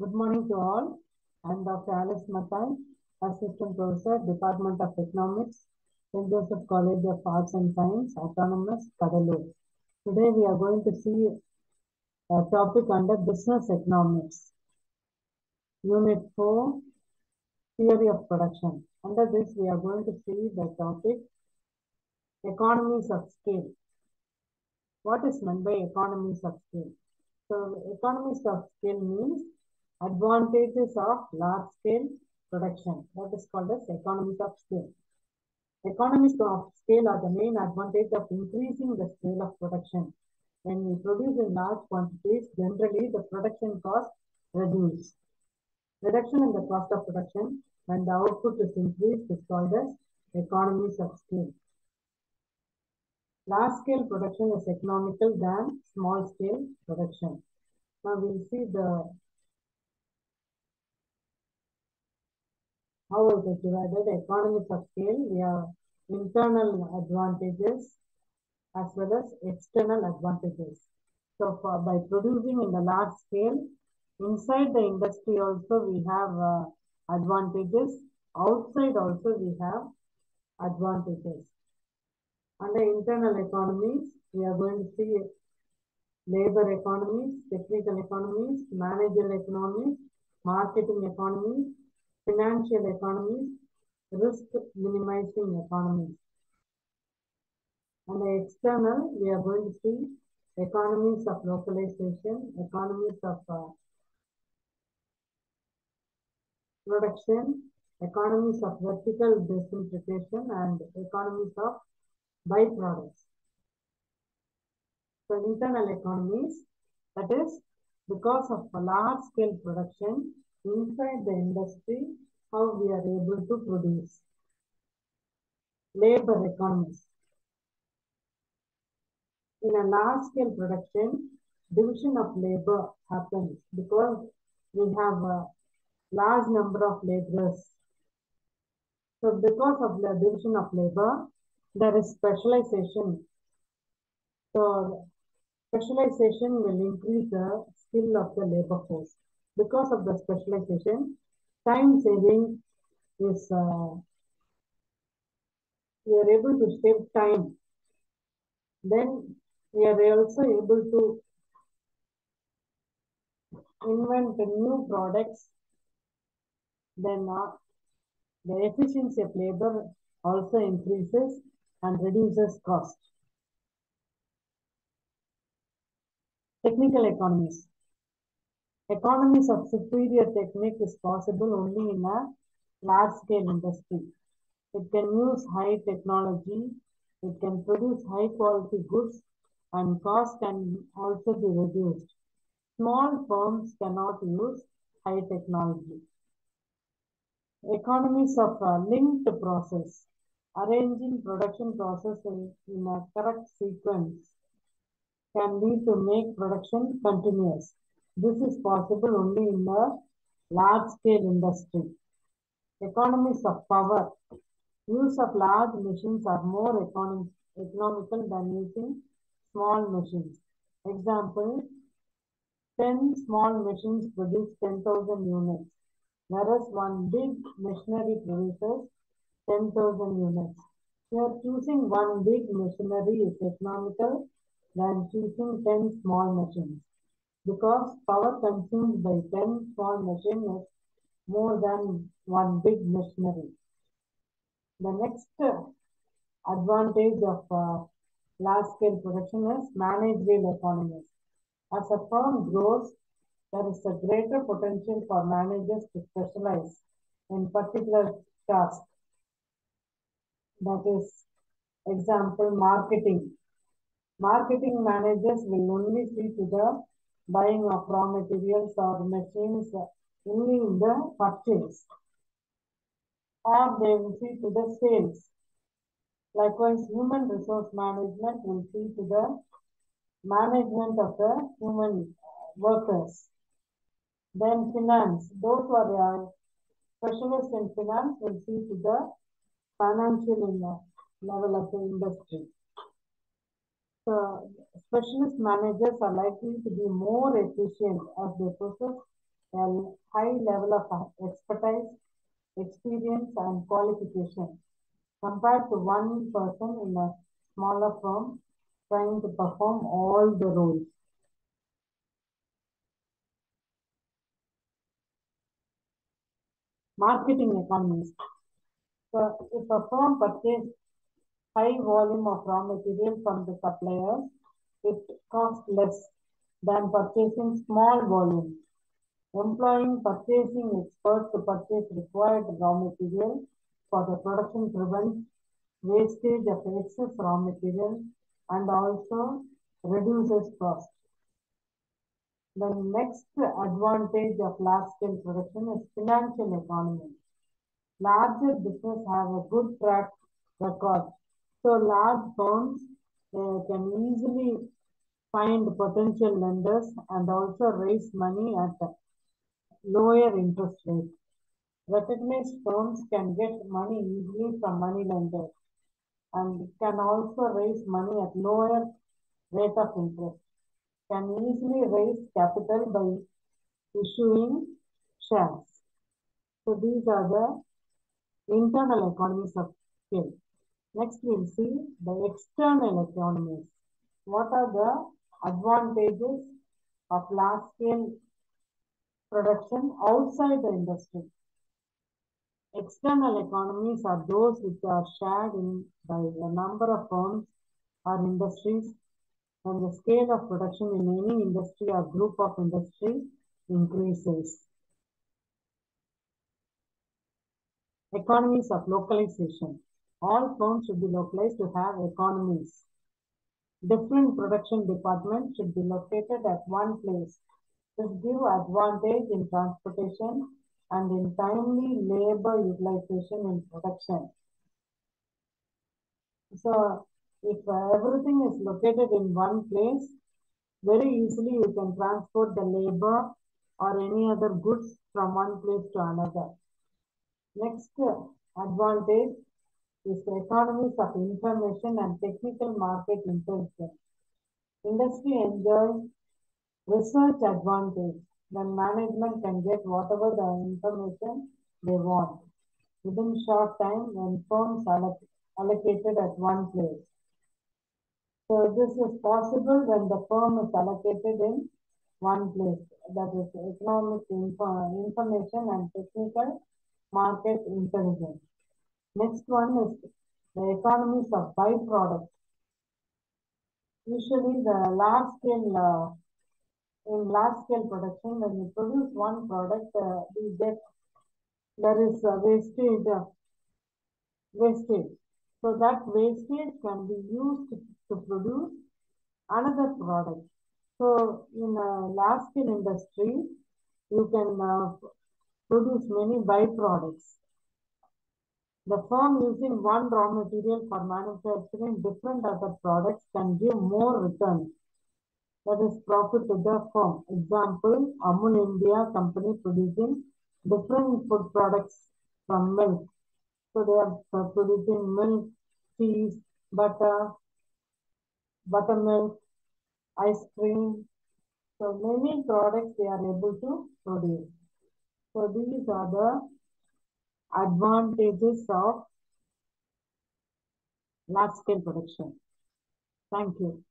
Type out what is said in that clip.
Good morning to all. I'm Dr. Alice Mathai, Assistant Professor, Department of Economics, St. Joseph College of Arts and Science, Autonomous, Cuddalore. Today we are going to see a topic under Business Economics. Unit 4, Theory of Production. Under this, we are going to see the topic Economies of Scale. What is meant by economies of scale? So, economies of scale means advantages of large scale production. That is called as economies of scale. Economies of scale are the main advantage of increasing the scale of production. When we produce in large quantities, generally the production cost reduces. Reduction in the cost of production when the output is increased is called as economies of scale. Large scale production is economical than small scale production. Now we'll see the how it divided. Economies of scale, we have internal advantages as well as external advantages. So for, by producing in the large scale, inside the industry also we have uh, advantages. Outside also we have advantages. Under internal economies, we are going to see labor economies, technical economies, managerial economies, marketing economies, financial economies, risk minimizing economies. And the external, we are going to see economies of localization, economies of uh, production, economies of vertical decentralization, and economies of byproducts. So internal economies, that is because of large scale production inside the industry, how we are able to produce. Labor economies. In a large scale production, division of labor happens because we have a large number of laborers. So because of the division of labor, there is specialization. So specialization will increase the skill of the labor force. Because of the specialization, time saving is uh, we are able to save time. Then we are also able to invent new products. Then uh, the efficiency of labor also increases and reduces cost. Technical economies. Economies of superior technique is possible only in a large scale industry. It can use high technology, it can produce high quality goods and cost can also be reduced. Small firms cannot use high technology. Economies of linked process arranging production process in, in a correct sequence can lead to make production continuous. This is possible only in a large scale industry. Economies of power. Use of large machines are more economic, economical than using small machines. Example, 10 small machines produce 10,000 units, whereas one big machinery produces 10,000 units. Here, choosing one big machinery is economical than choosing 10 small machines because power consumed by 10 small machines is more than one big machinery. The next advantage of uh, large scale production is managerial economies. As a firm grows, there is a greater potential for managers to specialize in particular tasks. That is, example, marketing. Marketing managers will only see to the buying of raw materials or machines in the purchase. Or they will see to the sales. Likewise, human resource management will see to the management of the human workers. Then finance, those who are uh, specialists in finance will see to the financial level of the industry. So specialist managers are likely to be more efficient as they possess a high level of expertise, experience, and qualification compared to one person in a smaller firm trying to perform all the roles. Marketing economies. So if a firm purchases high volume of raw material from the suppliers, it costs less than purchasing small volumes. Employing purchasing experts to purchase required raw material for the production prevents wastage of excess raw material and also reduces cost. The next advantage of large scale production is financial economy. Larger business have a good track record. So large firms uh, can easily find potential lenders and also raise money at lower interest rate. Recognized firms can get money easily from money lenders and can also raise money at lower rate of interest. Can easily raise capital by issuing shares. So these are the internal economies of scale. Next we'll see the external economies. What are the advantages of large scale production outside the industry? External economies are those which are shared in by a number of firms or industries when the scale of production in any industry or group of industry increases. Economies of localization. All firms should be localized to have economies. Different production departments should be located at one place. This give advantage in transportation and in timely labor utilization in production. So if uh, everything is located in one place, very easily you can transport the labor or any other goods from one place to another. Next uh, advantage is the economies of information and technical market intelligence. Industry enjoys research advantage when management can get whatever the information they want within short time when firms are allocated at one place. So this is possible when the firm is allocated in one place. That is economic info information and technical market intelligence. Next one is the economies of byproducts. Usually the large scale, uh, in large scale production, when you produce one product, uh, we get, there is a wastage, uh, wastage. So that wastage can be used to produce another product. So in a large scale industry, you can uh, produce many byproducts. The firm using one raw material for manufacturing different other products can give more return. That is profit to the firm. Example, Amul India company producing different food products from milk. So they are uh, producing milk, cheese, butter, buttermilk, ice cream. So many products they are able to produce. So these are the advantages of large scale production. Thank you.